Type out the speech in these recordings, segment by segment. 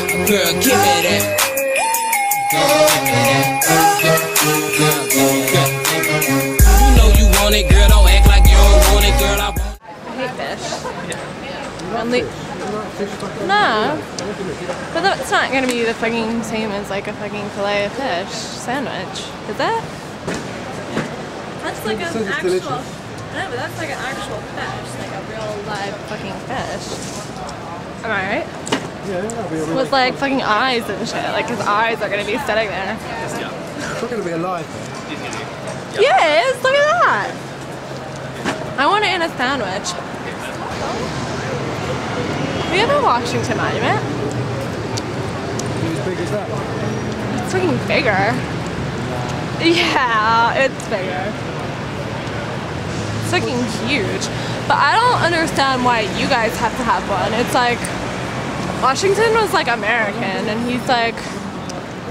Girl, give me that. Girl, give me that. Girl, girl, girl. You know you want it, girl. Don't act like you don't want it, girl. I want it. I hate fish. Only, no, but that's not gonna be the fucking same as like a fucking fillet of fish sandwich, is that? That's like an actual. No, but that's like an actual fish, like a real live fucking fish. Am I right? Yeah, that'll be a With like fucking eyes and shit. Like his eyes are gonna be sitting there. It's not going to be alive. Yes, look at that. I want it in a sandwich. We have a Washington Monument. As big as that. It's fucking bigger. Yeah, it's bigger. It's fucking huge. But I don't understand why you guys have to have one. It's like Washington was like American and he's like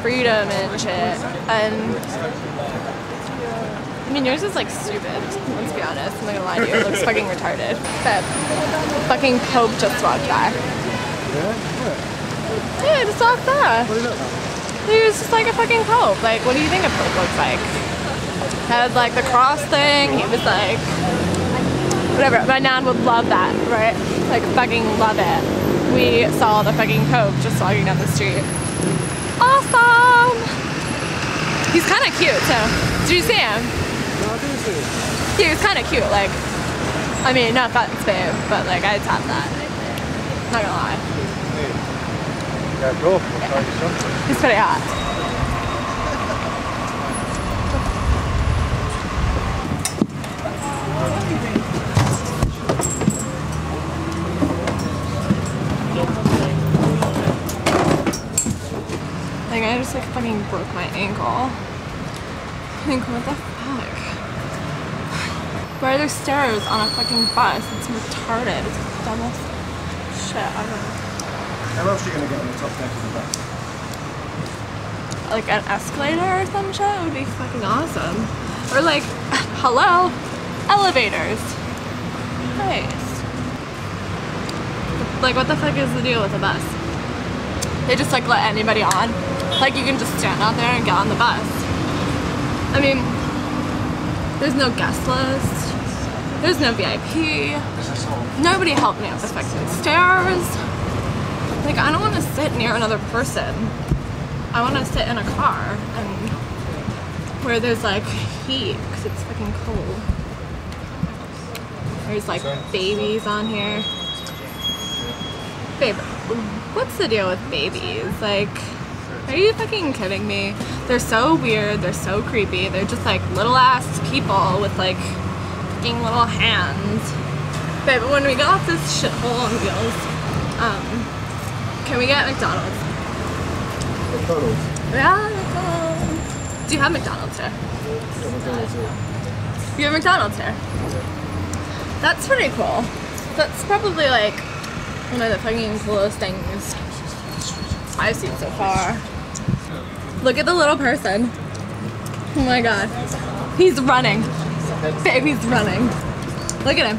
freedom and shit. And I mean yours is like stupid, let's be honest. I'm not gonna lie to you. It looks fucking retarded. But fucking Pope just walked by. Yeah? Yeah, just walked by. He was just like a fucking pope. Like, what do you think a pope looks like? Had like the cross thing. He was like, whatever. My nan would love that, right? Like, fucking love it. Saw the fucking pope just walking down the street. Awesome! He's kind of cute too. Did you see him? No, I didn't see it. He was kind of cute. Like, I mean, not that babe, but like, I'd tap that. Not gonna lie. Yeah, go. Try. He's pretty hot. Just like fucking broke my ankle. Like what the fuck? Why are there stairs on a fucking bus? It's retarded. It's the dumbest shit ever. How else are you to get on the top deck of the bus? like an escalator or some shit would be fucking awesome. Or like, hello, elevators. Nice. Like, what the fuck is the deal with the bus? They just like let anybody on. Like, you can just stand out there and get on the bus. I mean, there's no guest list. There's no VIP. Nobody helped me up the fucking stairs. Like, I don't want to sit near another person. I want to sit in a car and where there's like heat because it's fucking cold. There's like babies on here. Babe, what's the deal with babies? Like, are you fucking kidding me? They're so weird. They're so creepy. They're just like little ass people with like fucking little hands. Babe, when we get off this shithole on wheels, um, can we get McDonald's? McDonald's. Yeah, McDonald's. Do you have McDonald's here? Yeah, McDonald's here. You have McDonald's here. That's pretty cool. That's probably like one of the fucking coolest things I've seen so far. Look at the little person. Oh my god. He's running. Baby's running. Look at him.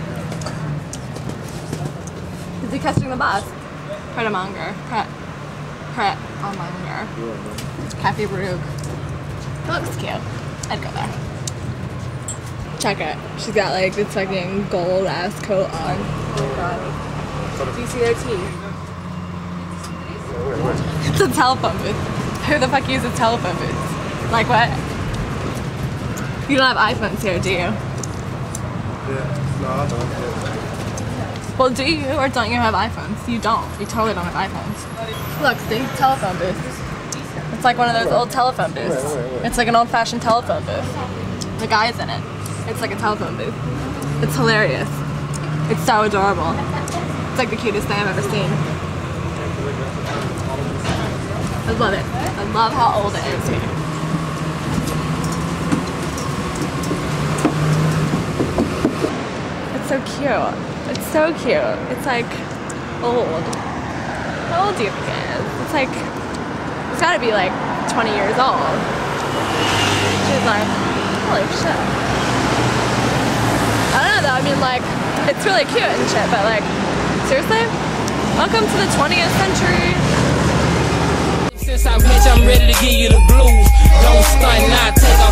Is he catching the bus? Pret a monger. Pret. Pret a oh monger. Cafe Brug. It looks cute. I'd go there. Check it. She's got like this fucking gold ass coat on. Oh. Do you see their teeth? It's a telephone booth. Who the fuck uses telephone booths? Like what? You don't have iPhones here, do you? Yeah. No, I don't. Yeah. Well, do you or don't you have iPhones? You don't. You totally don't have iPhones. Look, see, telephone booth. It's like one of those old telephone booths. Wait, wait, wait. It's like an old-fashioned telephone booth. The guy's in it. It's like a telephone booth. It's hilarious. It's so adorable. It's like the cutest thing I've ever seen. I love it. I love how old it is here. It's so cute. It's so cute. It's like old. How old do you think it is? It's like, it's gotta be like 20 years old. She's like, holy shit. I don't know though, I mean like, it's really cute and shit, but like, seriously? Welcome to the 20th century. Since I met you, I'm ready to give you the blues. Don't stunt, now take off.